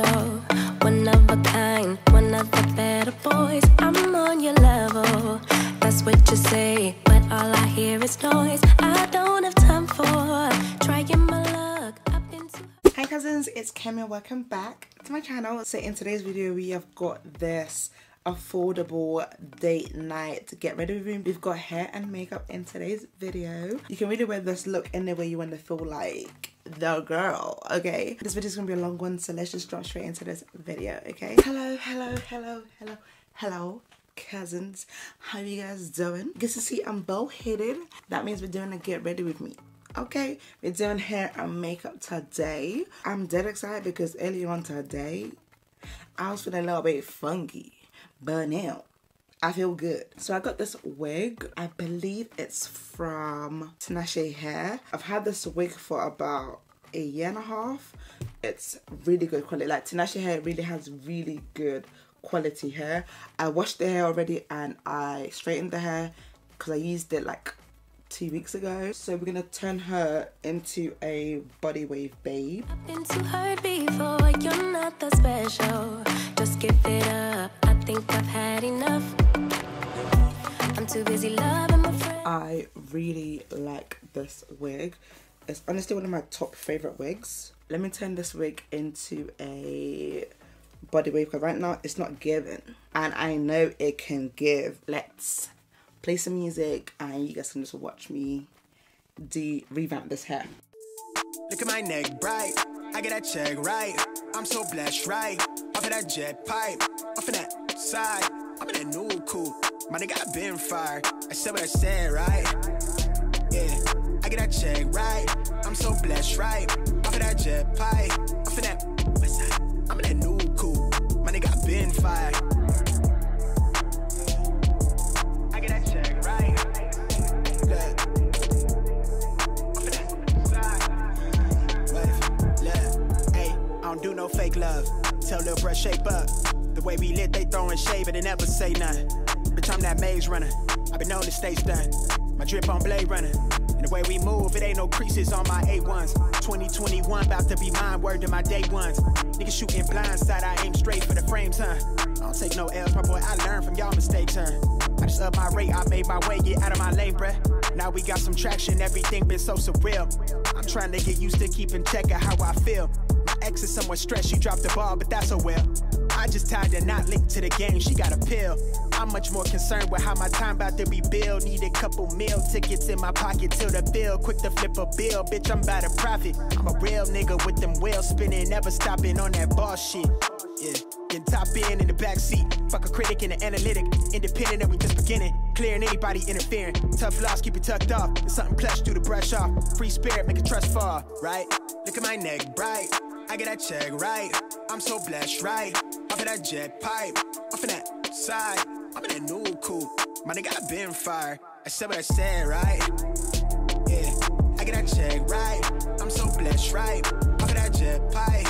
special. One of a kind, one of the better boys. I'm on your level. That's what you say, but all I hear is noise. I don't have time for trying my luck. Hi cousins, it's Kemi. Welcome back to my channel. So in today's video, we have got this affordable date night. Get ready with me. We've got hair and makeup in today's video. You can really wear this look any way you want to feel like. The girl, okay? This video is gonna be a long one, so let's just drop straight into this video, okay? Hello, hello, hello, hello, hello cousins. How you guys doing? Good to see i'm bow headed that means we're doing a get ready with me okay? We're doing hair and makeup today. I'm dead excited because earlier on today i was feeling a little bit funky but now I feel good. So I got this wig. I believe it's from Tinashe Hair. I've had this wig for about a year and a half. It's really good quality. Like Tinashe Hair really has really good quality hair. I washed the hair already and I straightened the hair because I used it like two weeks ago. So we're gonna turn her into a body wave babe. I've been too hurt before. You're not that special. Just give it up. I think I've had enough. I'm too busy loving my friends. I really like this wig. It's honestly one of my top favorite wigs. Let me turn this wig into a body wave because right now it's not giving. And I know it can give. Let's play some music and you guys can just watch me de revamp this hair. Look at my neck bright. I get that check right. I'm so blessed, right? Of that jet pipe, off of that side. I'm in that new coupe. My nigga, I been fired. I said what I said, right? Yeah, I get that check right. I'm so blessed, right? Off of that jet pipe, off of that west side. I'm in that new coupe. My nigga, I been fired. I get that check right. Look. I don't do no fake love. Tell little bruh shape up. The way we lit, they throwing shade, but they never say nothing. Bitch, I'm that maze runner. i been known to stay stunned. My drip on Blade Runner. And the way we move, it ain't no creases on my A1s. 2021, about to be mine, word to my day ones. Niggas shooting blindside, I aim straight for the frames, huh? I don't take no L's, my boy, I learn from y'all mistakes, huh? I just up my rate, I made my way, get out of my lane, bruh. Now we got some traction, everything been so surreal. I'm trying to get used to keeping check of how I feel. Ex is somewhat stressed, she dropped the ball, but that's a well. I just tied a knot linked to the game, she got a pill. I'm much more concerned with how my time about to be billed. Need a couple meal tickets in my pocket till the bill. Quick to flip a bill, bitch, I'm about to profit. I'm a real nigga with them wheels spinning, never stopping on that boss shit. Yeah, get top in in the back seat. Fuck a critic and an analytic. Independent and we just beginning. Clearing anybody interfering. Tough loss, keep it tucked off. It's something plush, do the brush off. Free spirit, make a trust fall, right? Look at my neck bright. I get that check right. I'm so blessed, right? Off of that jet pipe, off of that side. I'm in that new coupe. My nigga, I been fired. I said what I said, right? Yeah, I get that check right. I'm so blessed, right? Off of that jet pipe,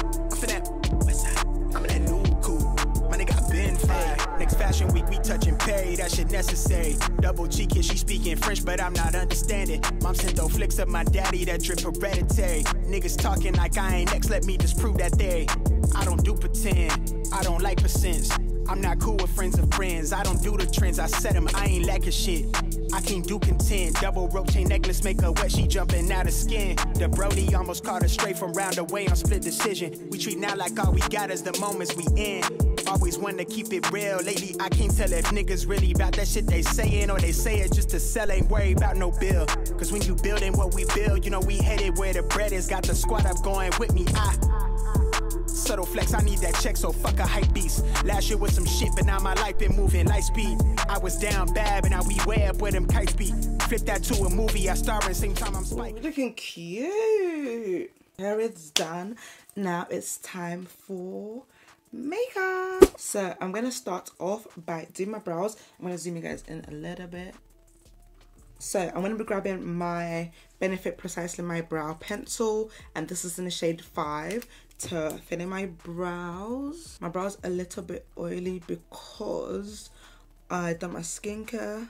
Next fashion week, we touching pay, That shit necessary. Double cheeking, she speaking French, but I'm not understanding. Mom sent those flicks of my daddy that drip hereditary. Niggas talking like I ain't next, let me disprove that theory. I don't do pretend, I don't like percents. I'm not cool with friends of friends. I don't do the trends, I set them, I ain't lacking shit. I can't do content. Double rope chain necklace make her wet, she jumping out of skin. The Brody almost caught her straight from round away on split decision. We treat now like all we got is the moments we in. Always want to keep it real. Lately, I can't tell if niggas really about that shit they saying or they say it just to sell. Ain't worried about no bill. Cause when you building what we build, you know we headed where the bread is. Got the squad up going with me. I subtle flex, I need that check, so fuck a hype beast. Last year was some shit, but now my life been moving light speed. I was down bad, but now we way up where them kites be. Flip that to a movie, I star in same time I'm Spike. Looking cute. Hair is done. Now it's time for makeup. So I'm gonna start off by doing my brows. I'm gonna zoom you guys in a little bit. So I'm to be grabbing my Benefit Precisely My Brow Pencil and this is in the shade 5 to fill in my brows. My brows a little bit oily because I done my skincare.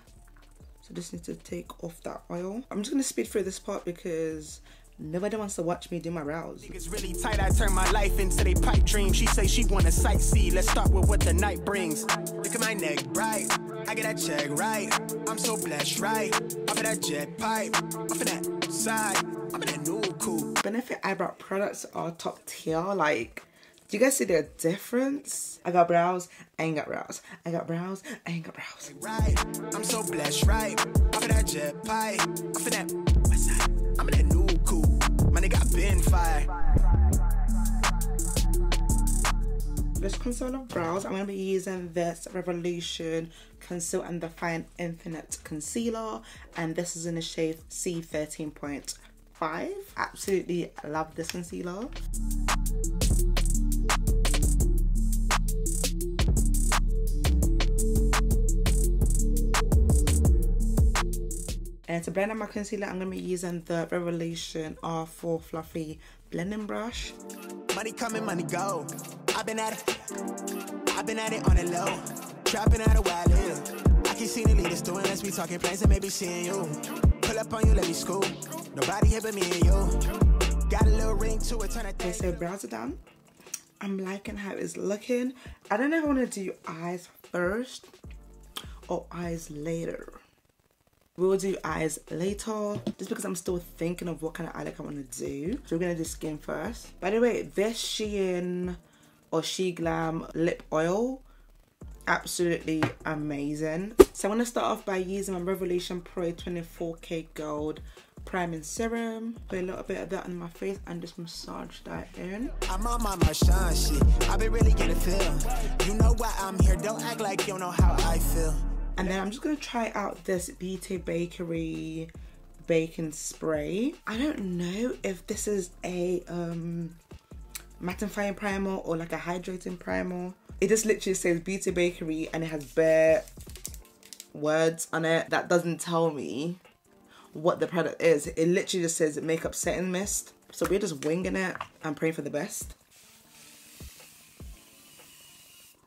So just need to take off that oil. I'm just going to speed through this part because Nobody wants to watch me do my brows. It's really tight. I turn my life into a pipe dream. She say she wanna sightsee. Let's start with what the night brings. Look at my neck bright. I get that check right. I'm so blessed, right? Off of that jet pipe. Off of that side. I'm in that new cool. Benefit eyebrow products are top tier. Like, do you guys see the difference? I got brows, I ain't got brows. I got brows, I ain't got brows. Right. I'm so blessed, right? Off of that jet pipe. Off of that west side. Nigga, been. This concealer brows, I'm going to be using this Revolution Conceal and Define Infinite Concealer. And this is in the shade C13.5. Absolutely love this concealer. And to blend out my concealer, I'm going to be using the Revolution R4 Fluffy Blending Brush. Money coming, money go. I've been at it. I've been at it on the low. Trapping out a while. I can see the leaders doing let's be talking plans and maybe seeing you. Pull up on you, let me school. Nobody here but me and you. Got a little ring to it, turn it Okay, so brows are done. I'm liking how it's looking. I don't know if I want to do eyes first or eyes later. We'll do eyes later, just because I'm still thinking of what kind of eye look I want to do. So we're to do skin first. By the way, this Shein or SHEGLAM lip oil, absolutely amazing. So I'm going to start off by using my Revolution Pro 24K Gold priming serum. Put a little bit of that on my face and just massage that in. I'm on my Marshawn shit. I been really getting feel. You know why I'm here. Don't act like you don't know how I feel. And then I'm just gonna try out this Beauty Bakerie baking spray. I don't know if this is a um, mattifying primer or like a hydrating primer. It just literally says Beauty Bakerie and it has bare words on it. That doesn't tell me what the product is. It literally just says makeup setting mist. So we're just winging it and praying for the best.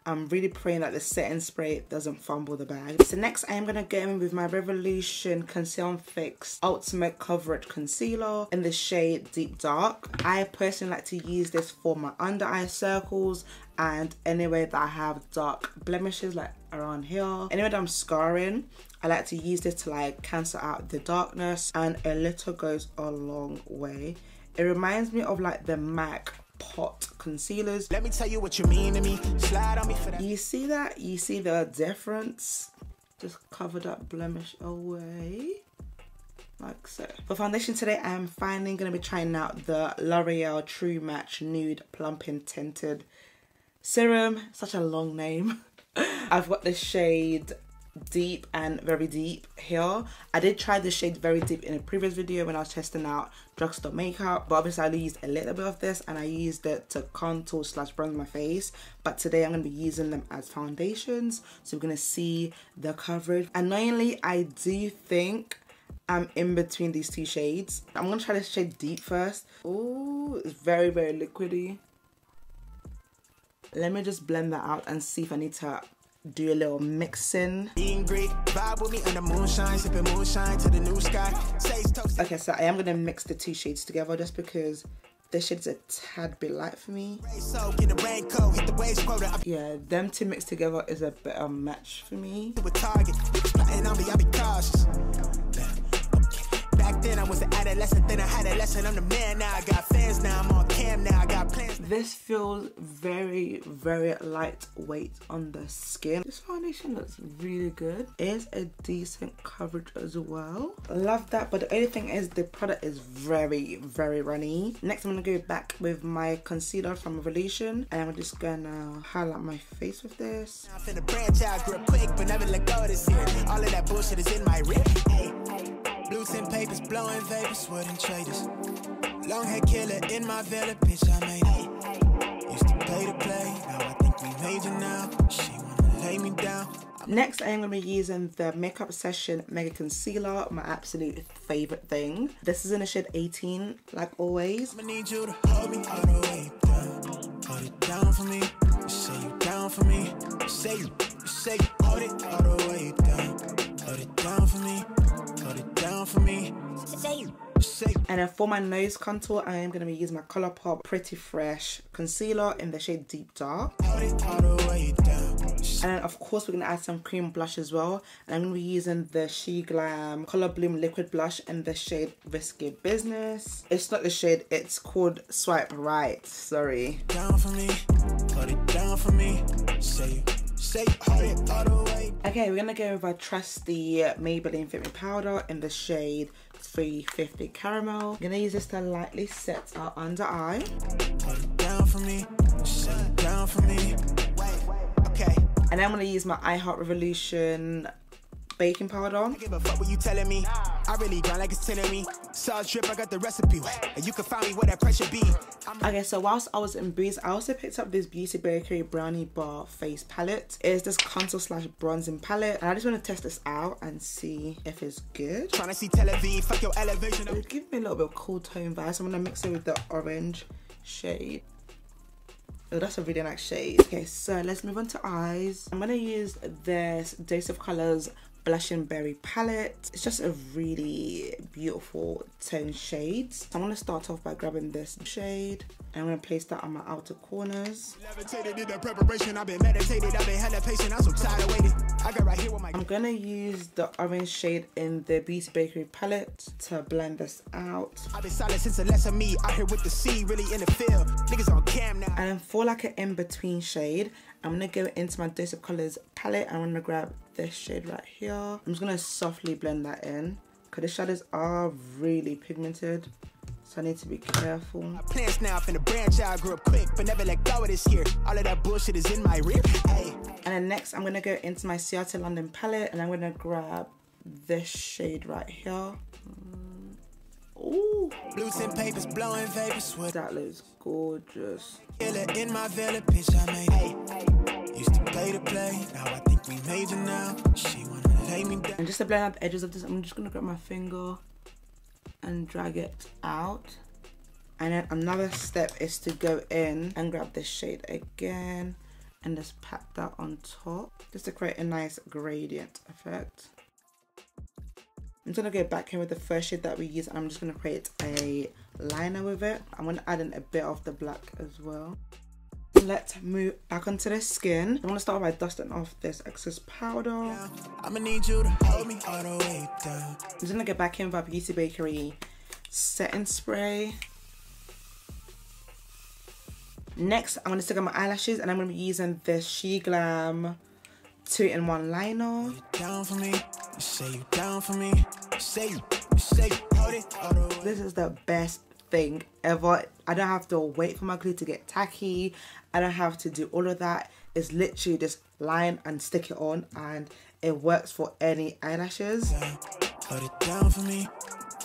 I'm really praying that the setting spray doesn't fumble the bag. So next I am going to get in with my Revolution Conceal and Fix Ultimate Coverage Concealer in the shade Deep Dark. I personally like to use this for my under eye circles and anywhere that I have dark blemishes like around here. Anywhere that I'm scarring, I like to use this to like cancel out the darkness and a little goes a long way. It reminds me of like the MAC pot concealers. Let me tell you what you mean to me. Slide on me for that. You see that? You see the difference? Just cover that blemish away. Like so. For foundation today, I'm finally going to be trying out the L'Oreal True Match Nude Plumping Tinted Serum. Such a long name. I've got the shade deep and very deep here. I did try the shade very deep in a previous video when I was testing out drugstore makeup, but obviously I used a little bit of this and I used it to contour slash bronze my face. But today I'm going to be using them as foundations, so we're going to see the coverage. Annoyingly, I do think I'm in between these two shades. I'm going to try this shade deep first. Oh, it's very, very liquidy. Let me just blend that out and see if I need to do a little mixing. Okay, so I am gonna mix the two shades together just because this shade's a tad bit light for me. Yeah, them two mixed together is a better match for me. Then I was an adolescent, then I had a lesson. I'm the man now. I got fans now. I'm on cam now. I got plans. This feels very, very lightweight on the skin. This foundation looks really good. It is a decent coverage as well. Love that, but the only thing is the product is very, very runny. Next, I'm gonna go back with my concealer from Revolution, and I'm just gonna highlight my face with this. I'm finna branch out grip quick, but never let go this year. All of that bullshit is in my rip. Hey. Blue tint papers, blowing vapors, wooden traders. Long hair killer in my villa, bitch, I made it. Used to play to play, now I think we major now. She wanna lay me down. Next, I am going to be using the Makeup Obsession Mega Concealer, my absolute favourite thing. This is in the shade 18, like always. I need you to hold me all the way down. Hold it down for me. Say you down for me. Say you, say you hold it all the way down. Hold it down for me. Hold it down for me. Say, say. And then for my nose contour, I am going to be using my Colourpop Pretty Fresh Concealer in the shade Deep Dark. Hold it all the way down. And then of course we're going to add some cream blush as well. And I'm going to be using the SHEGLAM Color Bloom Liquid Blush in the shade Risky Business. It's not the shade, it's called Swipe Right. Sorry. Down for me. Hold it down for me. Say, Okay, we're to go with our trusty Maybelline Fit Me Powder in the shade 350 Caramel. I'm to use this to lightly set our under eye. And then I'm to use my I Heart Revolution baking powder. Give a fuck what you telling me. I really grind like it's 10 of me. Sauce drip, I got the recipe. And you can find me where that pressure be. I'm Okay, so whilst I was in Boots, I also picked up this Beauty Bakerie Brownie Bar Face Palette. It's this contour slash bronzing palette. And I just want to test this out and see if it's good. trying to see Tel Aviv. Fuck your elevation. It gives me a little bit of cool tone vibes. I'm going to mix it with the orange shade. Oh, that's a really nice shade. Okay, so let's move on to eyes. I'm going to use this Dose of Colors Blushing Berry palette. It's just a really beautiful tone shade. So I'm going to start off by grabbing this shade. And I'm going to place that on my outer corners. Levitated in the preparation. I've been meditated. I've been hella patient. I'm so tired of waiting. I got right here with my. I'm going to use the orange shade in the Beauty Bakerie palette to blend this out. I've been silent since the less of me. Out here with the C, really in the field. Niggas on cam now. And then for like an in-between shade, I'm going to go into my Dose of Colors palette. I'm going to grab this shade right here. I'm just going to softly blend that in. Because the shadows are really pigmented. So I need to be careful. Plans now finna branch out, grew up quick, but never let go of this year. All of that bullshit is in my rear. Hey, And then next, I'm to go into my Ciaté London palette. And I'm to grab this shade right here. Mm. Ooh, blue tint papers, blowing vapors, sweat. that looks gorgeous. Killer in my villa, bitch, I made it. Used to play to play, now I major now. She wanna lay me down. And just to blend the edges of this, I'm just gonna grab my finger and drag it out. And then another step is to go in and grab this shade again and just pat that on top just to create a nice gradient effect. I'm just gonna go back in with the first shade that we used. I'm just gonna create a liner with it. I'm gonna add in a bit of the black as well. Let's move back onto the skin. I'm gonna start by dusting off this excess powder. I'ma need you to hold me all the way down. I'm just gonna get back in with our Beauty Bakerie setting spray. Next, I'm gonna stick on my eyelashes and I'm gonna be using this SHEGLAM 2-in-1 liner. Down for me, you say you down for me. You say you, you say you hold it all the way. This is the best thing ever. I don't have to wait for my glue to get tacky. I don't have to do all of that. It's literally just line and stick it on and it works for any eyelashes. Hold it down for me,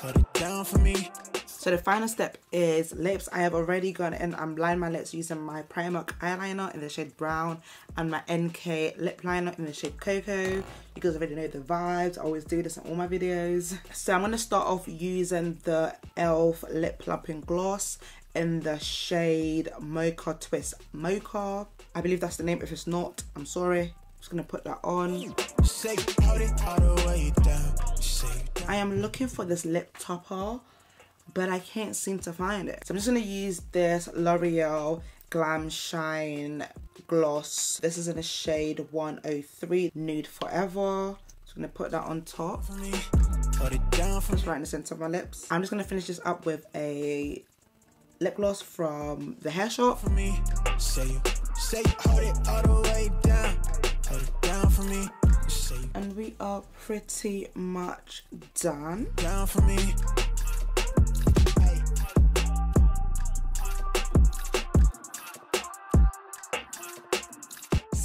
hold it down for me. So the final step is lips. I have already gone in and lined my lips using my Primark eyeliner in the shade brown and my NK lip liner in the shade cocoa. You guys already know the vibes. I always do this in all my videos. So I'm going to start off using the e.l.f. lip plumping gloss in the shade Mocha Twist Mocha. I believe that's the name. If it's not, I'm sorry. I'm just going to put that on. You say you hold it all the way down. You say you down. I am looking for this lip topper, but I can't seem to find it. So I'm just gonna use this L'Oreal Glam Shine Gloss. This is in the shade 103 Nude Forever. I'm just gonna put that on top, For it down just right in the center of my lips. I'm just gonna finish this up with a lip gloss from the Hair Shop. for me. Say you, say you hold it all the way down. Hold it down for me. You say you And we are pretty much done. down for me.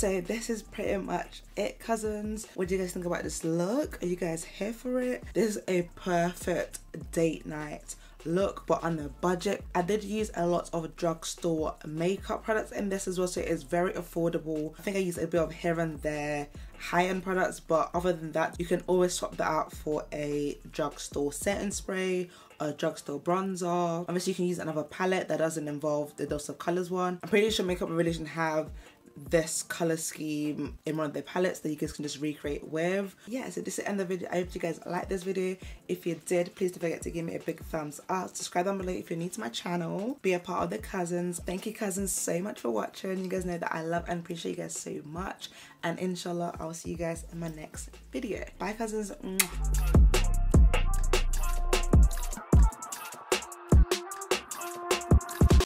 So this is pretty much it, cousins. What do you guys think about this look? Are you guys here for it? This is a perfect date night look but on the budget i did use a lot of drugstore makeup products in this as well so it is very affordable i think i used a bit of here and there high-end products but other than that you can always swap that out for a drugstore setting spray a drugstore bronzer obviously you can use another palette that doesn't involve the dose of colors one i'm pretty sure makeup revolution have this color scheme in one of their palettes that you guys can just recreate with. Yeah, so this is the end of the video. I hope you guys liked this video. If you did, please don't forget to give me a big thumbs up. Subscribe down below if you're new to my channel. Be a part of the cousins. Thank you cousins so much for watching. You guys know that I love and appreciate you guys so much. And inshallah, I'll see you guys in my next video. Bye cousins.